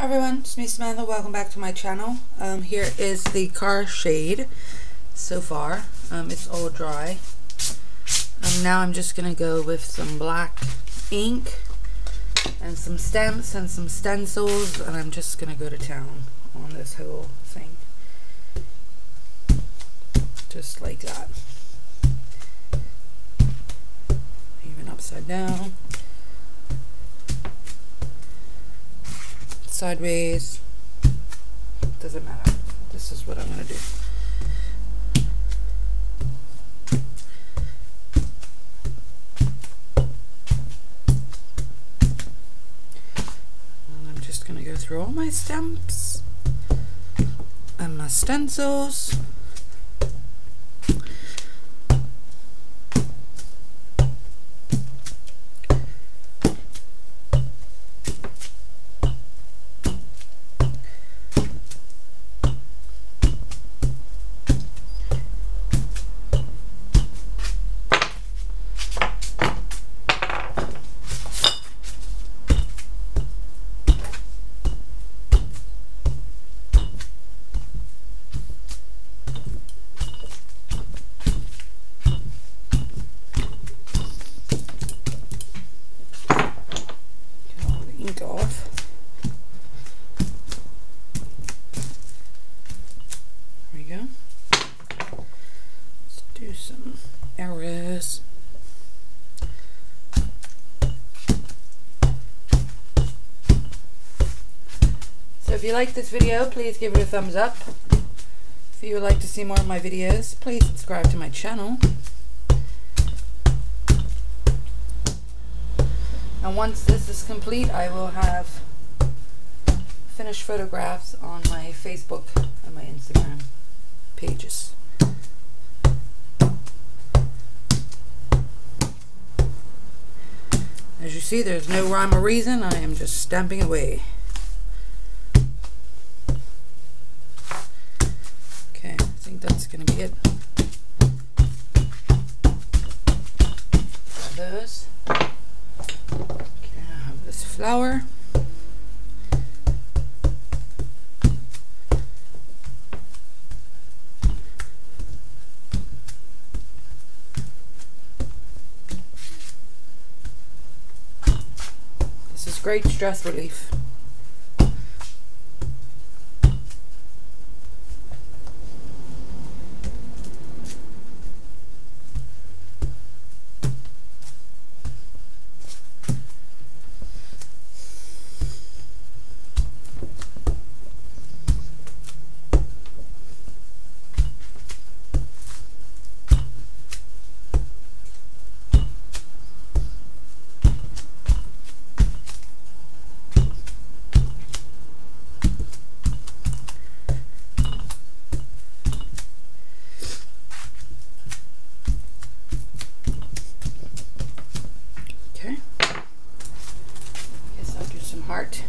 Hi everyone, it's me Samantha. Welcome back to my channel. Um, here is the car shade so far. Um, it's all dry. Um, now I'm just going to go with some black ink and some stamps and some stencils and I'm just going to go to town on this whole thing. Just like that. Even upside down. Sideways. Doesn't matter. This is what I'm to do. And I'm just to go through all my stamps and my stencils. So if you like this video, please give it a thumbs up. If you would like to see more of my videos, please subscribe to my channel. And once this is complete, I will have finished photographs on my Facebook and my Instagram pages. As you see, there's no rhyme or reason. I am just stamping away. Those. Okay, I have this flower. This is great stress relief. Heart.